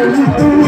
Thank you.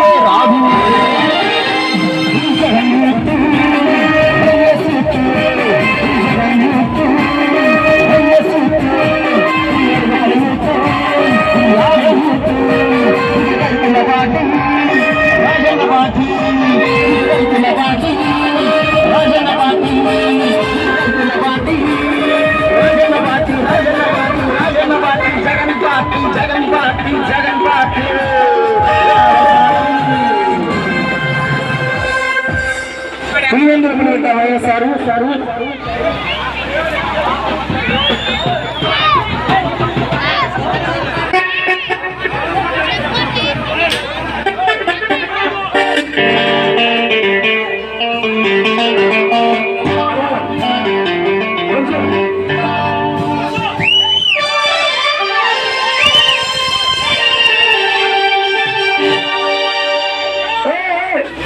Saru, Saru,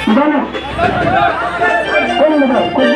Vamos, vamos, vamos.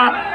আমরা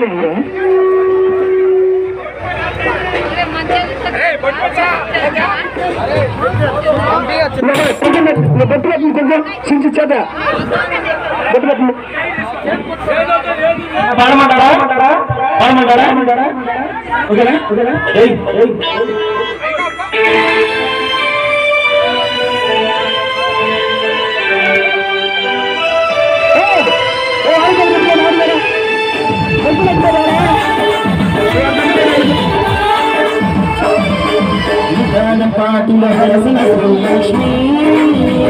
नहीं है பாடமாட்டாரா பாடமாட்டாரா ஓகேண்ணா ஓகேண்ணா Fatima Rasul Lakshmi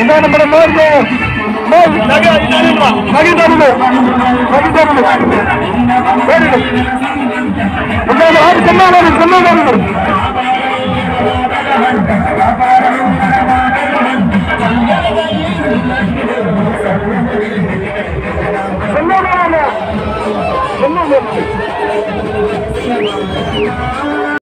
இந்த நம்பர் மாதிரி மகிழ்ந்தருது மகிழ்ந்தருது சொன்னாரு சொன்னாரு சொன்னாங்க சொன்னாங்க